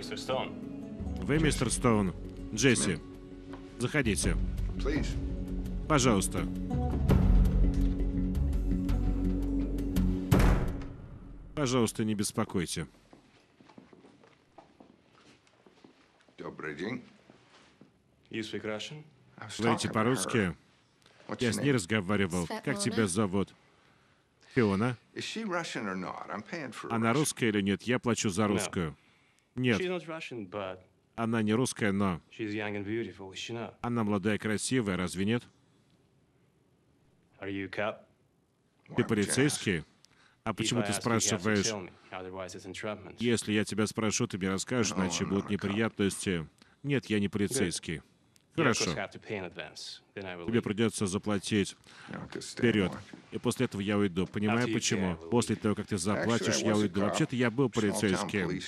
Stone. Вы, мистер Стоун. Джесси. Заходите. Пожалуйста. Пожалуйста, не беспокойте. Добрый день. Her. по-русски. Я с ней разговаривал. Как тебя зовут? Фиона. Она русская или нет? Я плачу за русскую. Нет, она не русская, но она молодая и красивая, разве нет? Ты полицейский? А почему ты спрашиваешь? Если я тебя спрошу, ты мне расскажешь, иначе no, будут no, неприятности. Нет, я не полицейский. Хорошо. Тебе придется заплатить вперед. И после этого я уйду. Понимаю, почему? После того, как ты заплатишь, я уйду. Вообще-то я был полицейским.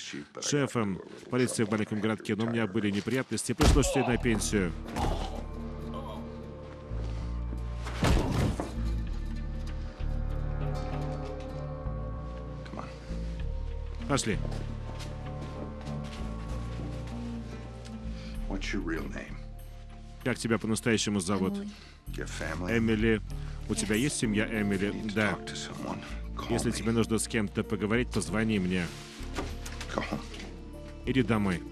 Шефом полиции в маленьком городке, но у меня были неприятности. Пришлось уйти на пенсию. Пошли. What's your real name? Как тебя по-настоящему зовут? Эмили. У тебя есть семья, Эмили? Да. Если тебе нужно с кем-то поговорить, позвони мне. Иди домой.